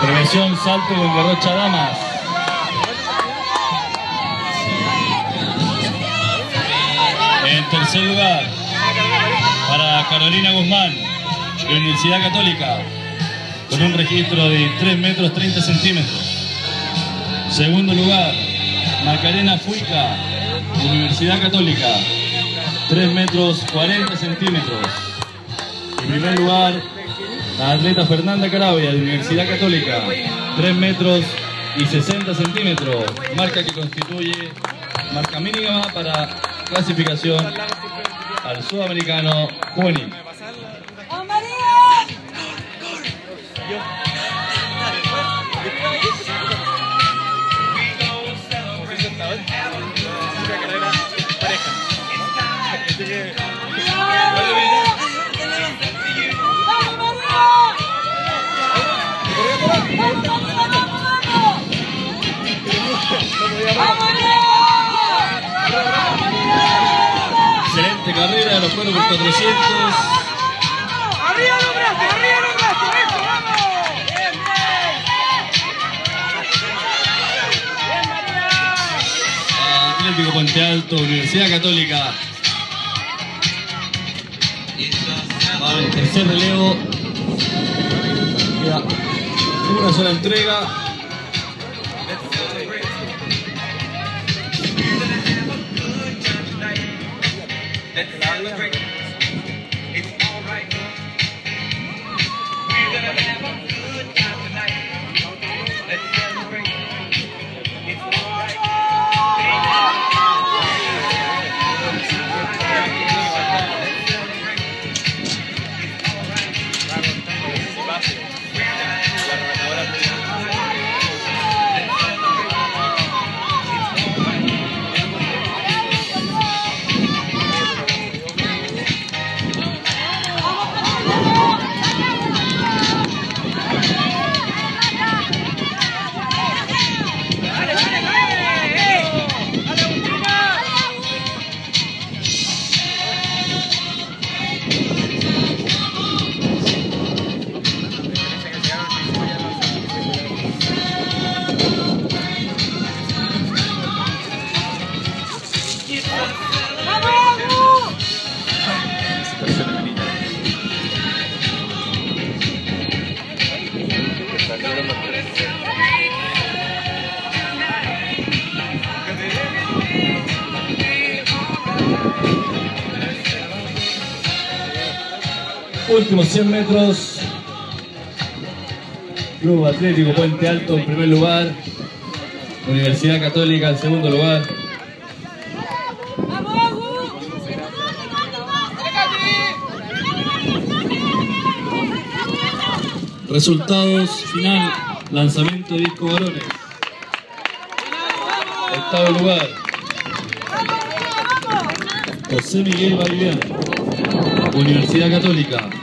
Premiación Salto con Garrocha Damas. Tercer lugar, para Carolina Guzmán, de Universidad Católica, con un registro de 3 metros 30 centímetros. Segundo lugar, Macarena Fuica, de Universidad Católica, 3 metros 40 centímetros. En primer lugar, la atleta Fernanda Carabia, de Universidad Católica, 3 metros y 60 centímetros, marca que constituye marca mínima para clasificación al sudamericano juvenil. Carrera de los cuerpos 400. ¡Arriba los brazos! ¡Arriba los brazos! ¡Eso, vamos! ¡Bien, Atlético Puente Alto, Universidad Católica. El tercer relevo. Queda una sola entrega. Thank you. Últimos 100 metros. Club Atlético Puente Alto en primer lugar. Universidad Católica en segundo lugar. Resultados final. Lanzamiento de disco varones. Octavo lugar. José Miguel Valvián. Universidad Católica.